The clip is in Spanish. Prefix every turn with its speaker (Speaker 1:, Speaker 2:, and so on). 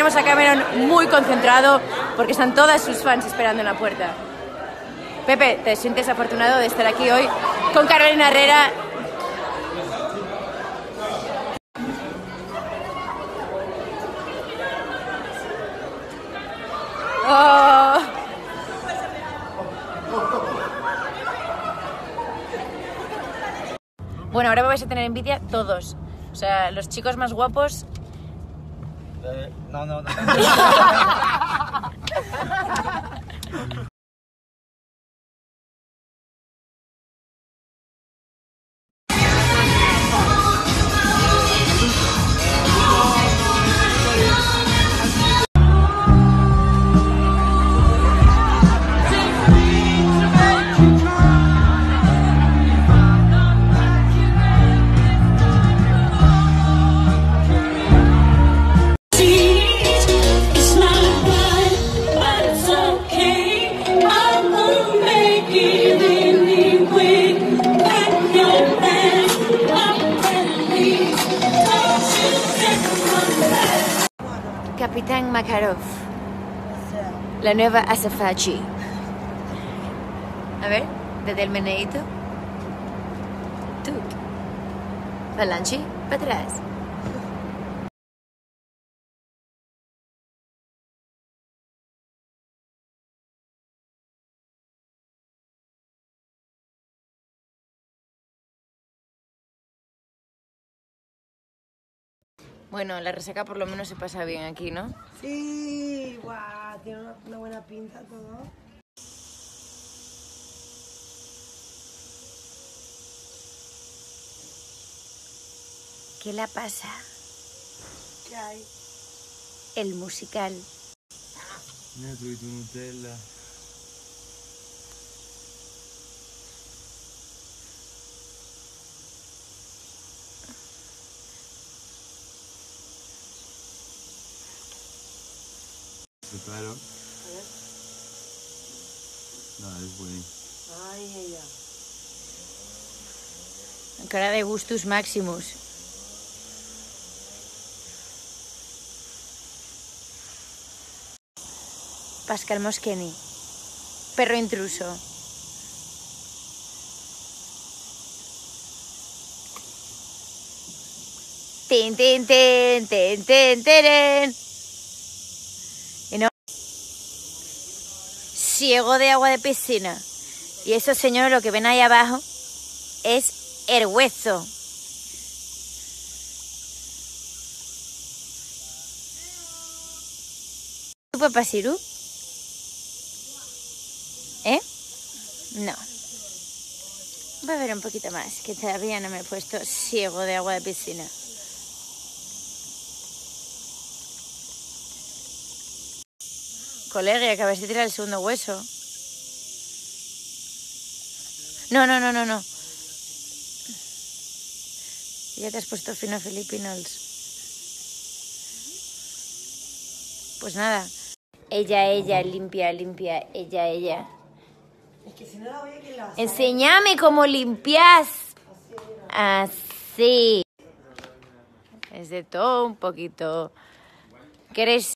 Speaker 1: Tenemos a Cameron muy concentrado porque están todas sus fans esperando en la puerta. Pepe, ¿te sientes afortunado de estar aquí hoy con Carolina Herrera? Oh. Bueno, ahora vais a tener envidia todos. O sea, los chicos más guapos
Speaker 2: えー、なな
Speaker 1: Capitán Makarov. La nueva Asafachi. A ver, desde el meneíto. Tú. Falanchi, para atrás. Bueno, la resaca por lo menos se pasa bien aquí, ¿no?
Speaker 3: Sí, guau, tiene una, una buena pinta todo.
Speaker 1: ¿Qué la pasa?
Speaker 3: ¿Qué hay?
Speaker 1: El musical.
Speaker 4: Ne tu Nutella. Preparo. No, es bueno.
Speaker 3: Ay, ella.
Speaker 1: Cara de gustus maximus. Pascal Moschini. Perro intruso. Tin, tin, tin, tin, tin, teren. Y no. Ciego de agua de piscina. Y eso, señores, lo que ven ahí abajo es el hueso. ¿Tu papá Siru? ¿Eh? No. Voy a ver un poquito más, que todavía no me he puesto ciego de agua de piscina. Colega, acabas de tirar el segundo hueso. No, no, no, no, no. Ya te has puesto fino Filipinos. Pues nada. Ella, ella, limpia, limpia, ella, ella.
Speaker 3: Es que si no la voy a que la.
Speaker 1: Enséñame cómo limpias. Así. Es de todo un poquito. ¿Quieres